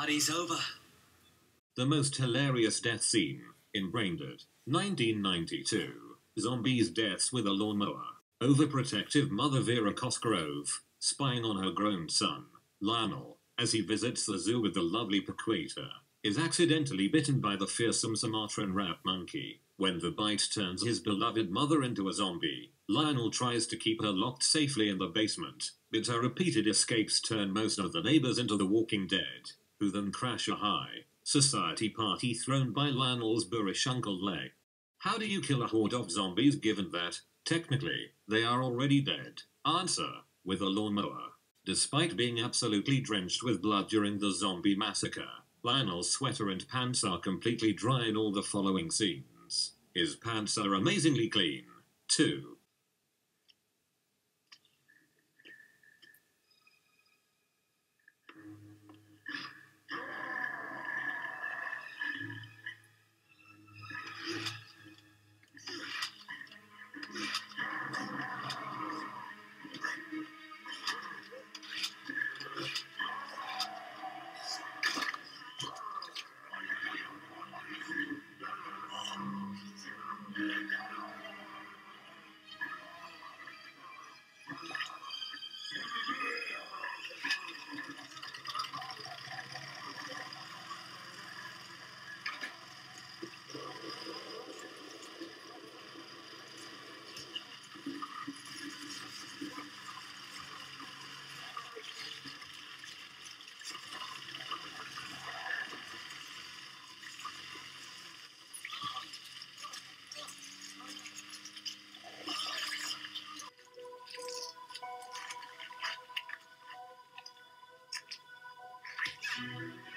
Party's over. The most hilarious death scene in Braindead, 1992. Zombies deaths with a lawnmower. Overprotective mother Vera Cosgrove, spying on her grown son, Lionel, as he visits the zoo with the lovely Paquita, is accidentally bitten by the fearsome Sumatran rat monkey. When the bite turns his beloved mother into a zombie, Lionel tries to keep her locked safely in the basement, but her repeated escapes turn most of the neighbors into the walking dead, who then crash a high society party thrown by Lionel's boorish uncle Les. How do you kill a horde of zombies given that, technically, they are already dead? Answer with a lawnmower. Despite being absolutely drenched with blood during the zombie massacre, Lionel's sweater and pants are completely dry in all the following scenes. His pants are amazingly clean. 2. Música